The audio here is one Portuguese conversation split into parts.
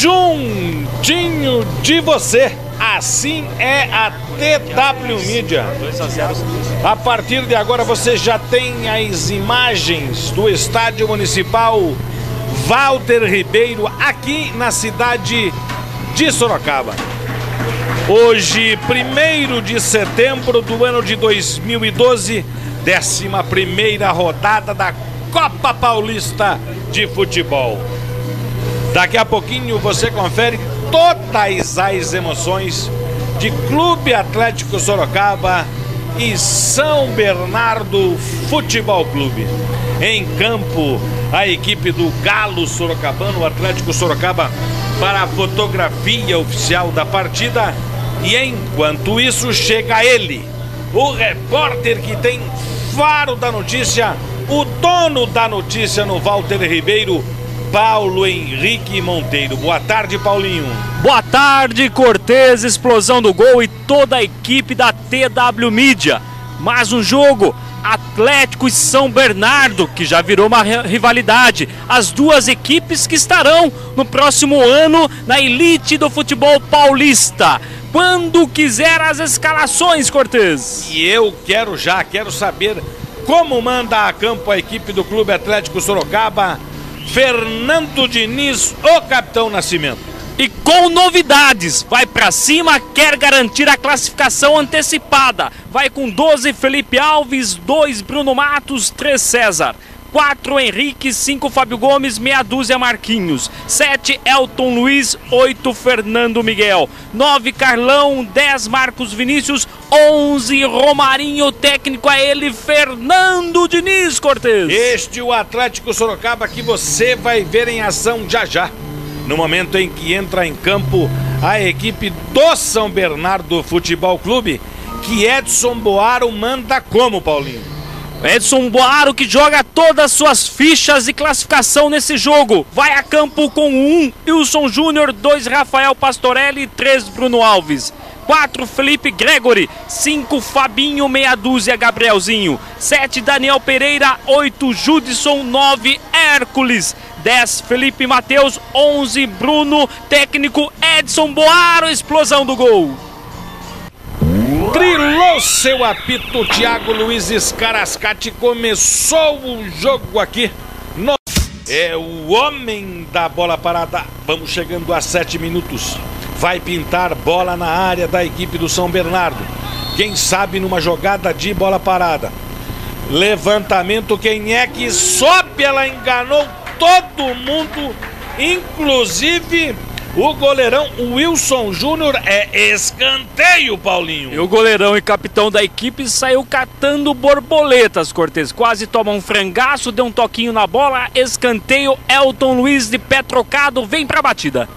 juntinho de você. Assim é a TW Mídia. A partir de agora você já tem as imagens do Estádio Municipal Walter Ribeiro aqui na cidade de Sorocaba. Hoje, 1 de setembro do ano de 2012, 11 rodada da Copa Paulista de Futebol. Daqui a pouquinho você confere todas as emoções de Clube Atlético Sorocaba e São Bernardo Futebol Clube. Em campo, a equipe do Galo Sorocabano, Atlético Sorocaba, para a fotografia oficial da partida. E enquanto isso, chega ele, o repórter que tem faro da notícia, o dono da notícia no Walter Ribeiro, Paulo Henrique Monteiro. Boa tarde, Paulinho. Boa tarde, Cortez, explosão do gol e toda a equipe da TW Mídia. Mais um jogo, Atlético e São Bernardo, que já virou uma rivalidade. As duas equipes que estarão no próximo ano na elite do futebol paulista. Quando quiser as escalações, Cortez. E eu quero já, quero saber como manda a campo a equipe do Clube Atlético Sorocaba Fernando Diniz, o capitão Nascimento. E com novidades, vai para cima, quer garantir a classificação antecipada. Vai com 12 Felipe Alves, 2 Bruno Matos, 3 César. 4 Henrique, 5 Fábio Gomes, meia dúzia Marquinhos, 7 Elton Luiz, 8 Fernando Miguel, 9 Carlão, 10 Marcos Vinícius, 11 Romarinho, técnico é ele, Fernando Diniz Cortes. Este é o Atlético Sorocaba que você vai ver em ação já já. No momento em que entra em campo a equipe do São Bernardo Futebol Clube, que Edson Boaro manda como, Paulinho? Edson Boaro que joga todas as suas fichas de classificação nesse jogo. Vai a campo com 1 um, Wilson Júnior, 2 Rafael Pastorelli, 3 Bruno Alves. 4 Felipe Gregory, 5 Fabinho, meia dúzia Gabrielzinho, 7 Daniel Pereira, 8 Judson, 9 Hércules, 10 Felipe Matheus, 11 Bruno, técnico Edson Boaro, explosão do gol. Trilou seu apito, Thiago Luiz Escarascate. Começou o jogo aqui. No... É o homem da bola parada. Vamos chegando a sete minutos. Vai pintar bola na área da equipe do São Bernardo. Quem sabe numa jogada de bola parada. Levantamento, quem é que sobe? Ela enganou todo mundo, inclusive o goleirão Wilson Júnior é escanteio, Paulinho. E o goleirão e capitão da equipe saiu catando borboletas, Cortez. Quase toma um frangaço, deu um toquinho na bola. Escanteio, Elton Luiz de pé trocado, vem pra batida.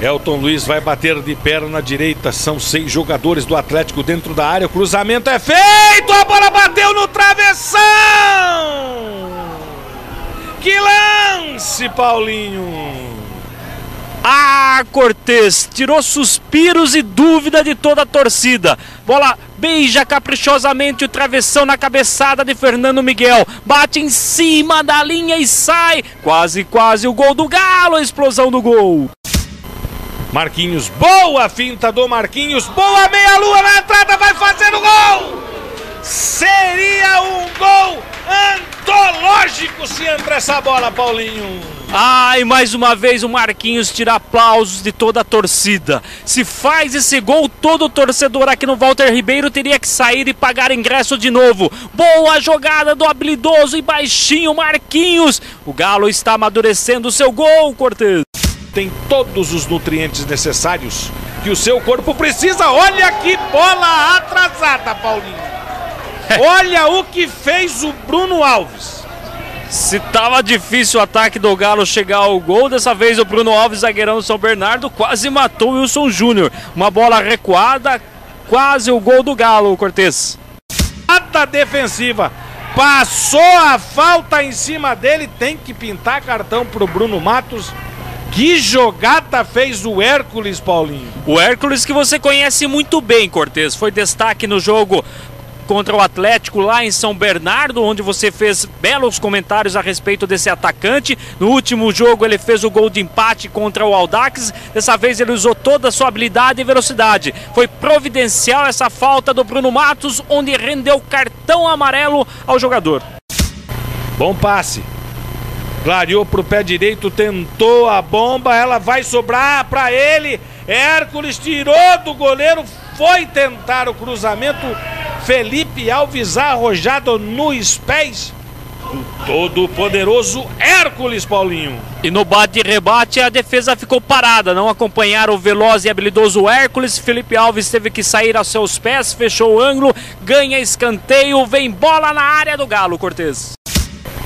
Elton Luiz vai bater de perna direita. São seis jogadores do Atlético dentro da área. O cruzamento é feito. A bola bateu no travessão. Que lance, Paulinho. Ah, Cortez tirou suspiros e dúvida de toda a torcida. Bola beija caprichosamente o travessão na cabeçada de Fernando Miguel. Bate em cima da linha e sai. Quase, quase o gol do Galo, a explosão do gol. Marquinhos, boa finta do Marquinhos, boa meia-lua na entrada, vai fazer o gol! Seria um gol antológico se entra essa bola, Paulinho. Ai, mais uma vez o Marquinhos tira aplausos de toda a torcida. Se faz esse gol, todo torcedor aqui no Walter Ribeiro teria que sair e pagar ingresso de novo. Boa jogada do habilidoso e baixinho Marquinhos. O Galo está amadurecendo o seu gol, Cortez. Tem todos os nutrientes necessários que o seu corpo precisa. Olha que bola atrasada, Paulinho. Olha o que fez o Bruno Alves. Se tava difícil o ataque do Galo chegar ao gol, dessa vez o Bruno Alves, zagueirão do São Bernardo, quase matou o Wilson Júnior. Uma bola recuada, quase o gol do Galo, Cortez. Nada defensiva. Passou a falta em cima dele, tem que pintar cartão pro Bruno Matos. Que jogada fez o Hércules, Paulinho? O Hércules que você conhece muito bem, Cortez. Foi destaque no jogo contra o Atlético lá em São Bernardo, onde você fez belos comentários a respeito desse atacante. No último jogo ele fez o gol de empate contra o Aldax. Dessa vez ele usou toda a sua habilidade e velocidade. Foi providencial essa falta do Bruno Matos, onde rendeu cartão amarelo ao jogador. Bom passe. Clareou para o pé direito, tentou a bomba, ela vai sobrar para ele. Hércules tirou do goleiro, foi tentar o cruzamento. Felipe Alves arrojado nos pés do todo poderoso Hércules Paulinho. E no bate-rebate a defesa ficou parada, não acompanharam o veloz e habilidoso Hércules. Felipe Alves teve que sair aos seus pés, fechou o ângulo, ganha escanteio, vem bola na área do Galo, Cortez.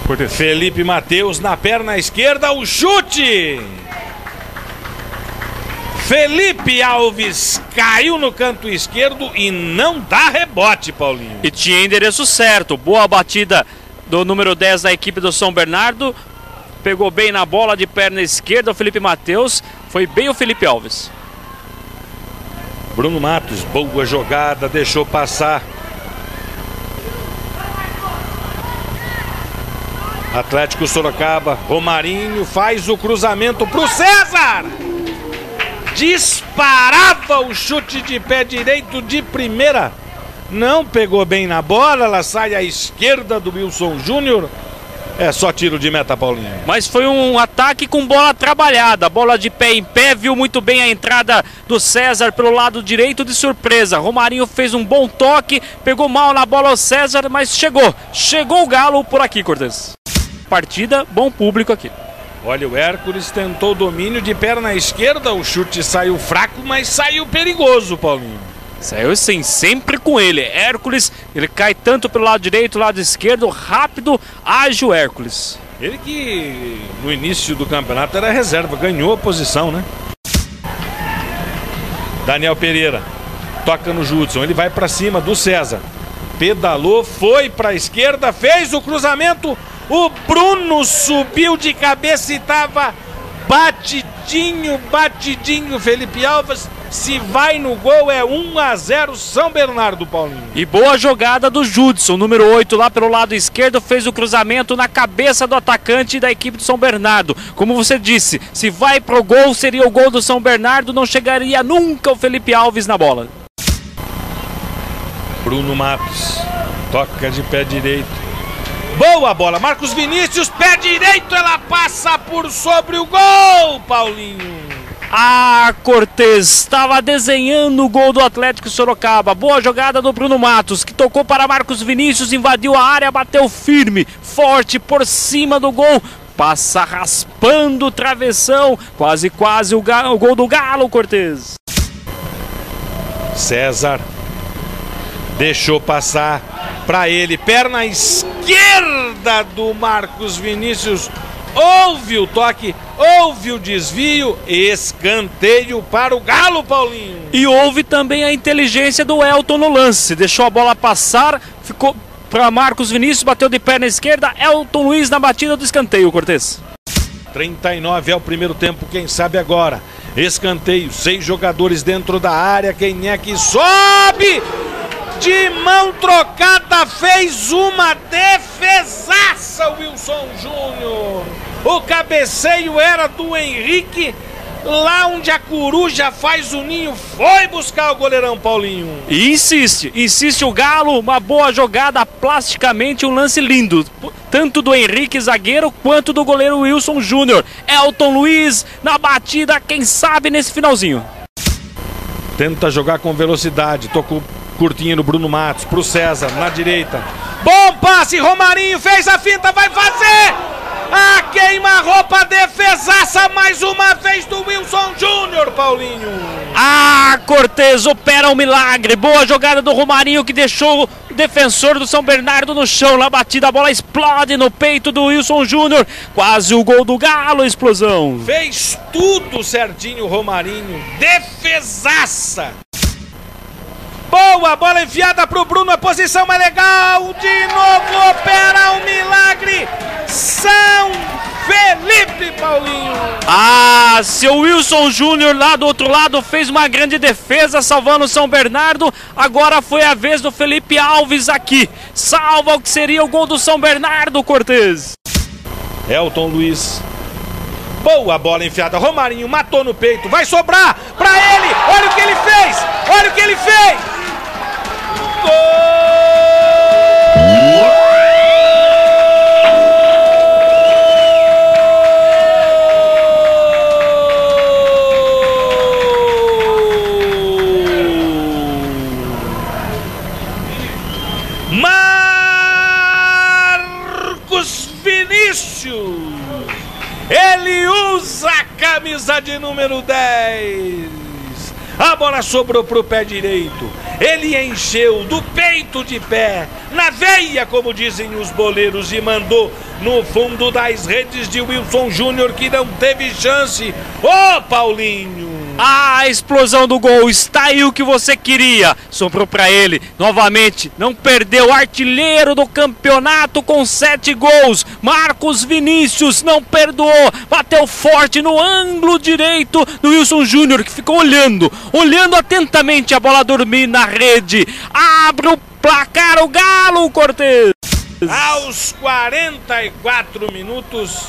Cortez. Felipe Matheus na perna esquerda, o chute! Felipe Alves caiu no canto esquerdo e não dá rebote, Paulinho. E tinha endereço certo. Boa batida do número 10 da equipe do São Bernardo. Pegou bem na bola de perna esquerda o Felipe Matheus. Foi bem o Felipe Alves. Bruno Matos, boa jogada, deixou passar. Atlético Sorocaba, Romarinho faz o cruzamento pro César disparava o chute de pé direito de primeira. Não pegou bem na bola, ela sai à esquerda do Wilson Júnior. É só tiro de meta, Paulinho. Mas foi um ataque com bola trabalhada. Bola de pé em pé, viu muito bem a entrada do César pelo lado direito de surpresa. Romarinho fez um bom toque, pegou mal na bola o César, mas chegou. Chegou o Galo por aqui, Cortez. Partida, bom público aqui. Olha, o Hércules tentou domínio de perna esquerda, o chute saiu fraco, mas saiu perigoso, Paulinho. Saiu sim, sempre com ele. Hércules, ele cai tanto pelo lado direito, lado esquerdo, rápido, ágil Hércules. Ele que no início do campeonato era reserva, ganhou a posição, né? Daniel Pereira toca no Judson, ele vai para cima do César. Pedalou, foi para a esquerda, fez o cruzamento, o Bruno subiu de cabeça e estava batidinho, batidinho. Felipe Alves, se vai no gol, é 1 a 0 São Bernardo, Paulinho. E boa jogada do Judson, número 8, lá pelo lado esquerdo, fez o cruzamento na cabeça do atacante da equipe do São Bernardo. Como você disse, se vai pro gol, seria o gol do São Bernardo, não chegaria nunca o Felipe Alves na bola. Bruno Matos, toca de pé direito Boa bola, Marcos Vinícius, pé direito, ela passa por sobre o gol, Paulinho. Ah, Cortez estava desenhando o gol do Atlético Sorocaba. Boa jogada do Bruno Matos, que tocou para Marcos Vinícius, invadiu a área, bateu firme, forte por cima do gol. Passa raspando o travessão, quase quase o, o gol do Galo, Cortez. César deixou passar para ele, perna esquerda do Marcos Vinícius. Houve o toque, houve o desvio, escanteio para o Galo, Paulinho. E houve também a inteligência do Elton no lance. Deixou a bola passar, ficou para Marcos Vinícius, bateu de perna esquerda. Elton Luiz na batida do escanteio, Cortez. 39 é o primeiro tempo, quem sabe agora. Escanteio, seis jogadores dentro da área. Quem é que sobe? De mão trocada fez uma defesaça, Wilson Júnior. O cabeceio era do Henrique. Lá onde a coruja faz o ninho, foi buscar o goleirão Paulinho. E insiste, insiste o Galo, uma boa jogada plasticamente, um lance lindo. Tanto do Henrique zagueiro quanto do goleiro Wilson Júnior. Elton Luiz na batida, quem sabe nesse finalzinho. Tenta jogar com velocidade, tocou curtinho no Bruno Matos, pro César, na direita. Bom passe, Romarinho fez a finta, vai fazer! A queima-roupa defesaça mais uma vez do Wilson Júnior, Paulinho. Ah, Cortez opera um milagre. Boa jogada do Romarinho que deixou o defensor do São Bernardo no chão. Lá batida, a bola explode no peito do Wilson Júnior. Quase o gol do Galo, explosão. Fez tudo certinho, Romarinho. Defesaça. Boa bola enfiada para o Bruno, a posição mais legal. De novo opera um milagre. São Felipe Paulinho. Ah. O Wilson Júnior lá do outro lado fez uma grande defesa, salvando o São Bernardo. Agora foi a vez do Felipe Alves aqui. Salva o que seria o gol do São Bernardo, Cortez. Elton Luiz. Boa bola enfiada. Romarinho matou no peito. Vai sobrar para ele. Olha o que ele fez. Olha o que ele fez. Ele usa a camisa de número 10. A bola sobrou pro pé direito. Ele encheu do peito de pé, na veia, como dizem os boleiros, e mandou no fundo das redes de Wilson Júnior, que não teve chance. Ô, oh, Paulinho! A explosão do gol está aí o que você queria. Sobrou para ele novamente. Não perdeu. Artilheiro do campeonato com sete gols. Marcos Vinícius não perdoou. Bateu forte no ângulo direito do Wilson Júnior, que ficou olhando, olhando atentamente a bola dormir na rede. Abre o placar o Galo, Cortez. Aos 44 minutos,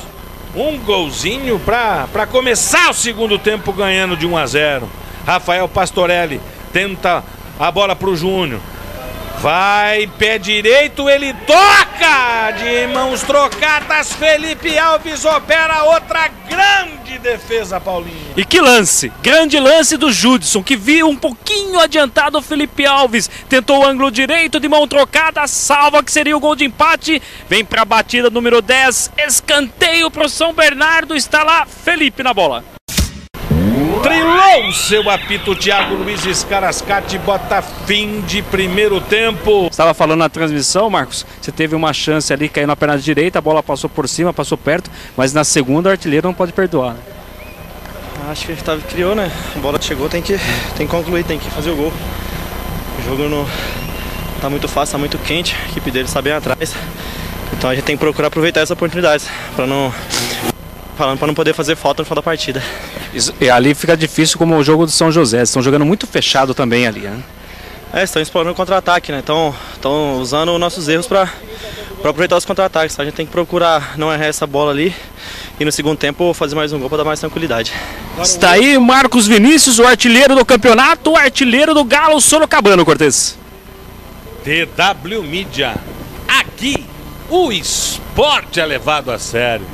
um golzinho para começar o segundo tempo ganhando de 1 a 0. Rafael Pastorelli tenta a bola para o Júnior. Vai, pé direito, ele toca! De mãos trocadas, Felipe Alves opera outra grande defesa, Paulinho. E que lance! Grande lance do Judson, que viu um pouquinho adiantado o Felipe Alves. Tentou o ângulo direito de mão trocada, salva que seria o gol de empate. Vem para a batida número 10, escanteio para o São Bernardo. Está lá Felipe na bola. Trilou seu apito, Thiago Luiz Escarascate bota fim de primeiro tempo. Estava falando na transmissão, Marcos, você teve uma chance ali, caiu na perna direita, a bola passou por cima, passou perto, mas na segunda o artilheiro não pode perdoar. Né? Acho que ele tava, criou, né? A bola chegou, tem que, tem que concluir, tem que fazer o gol. O jogo não tá muito fácil, tá muito quente, a equipe dele está bem atrás. Então a gente tem que procurar aproveitar essa oportunidade para não falando para não poder fazer falta no final da partida. E ali fica difícil como o jogo do São José, estão jogando muito fechado também ali, né? É, estão explorando contra-ataque, né? Estão, estão usando os nossos erros para aproveitar os contra-ataques. A gente tem que procurar não errar essa bola ali e no segundo tempo fazer mais um gol para dar mais tranquilidade. Está aí Marcos Vinícius, o artilheiro do campeonato, o artilheiro do Galo Sorocabano, Cortez. TW Mídia. Aqui o esporte é levado a sério.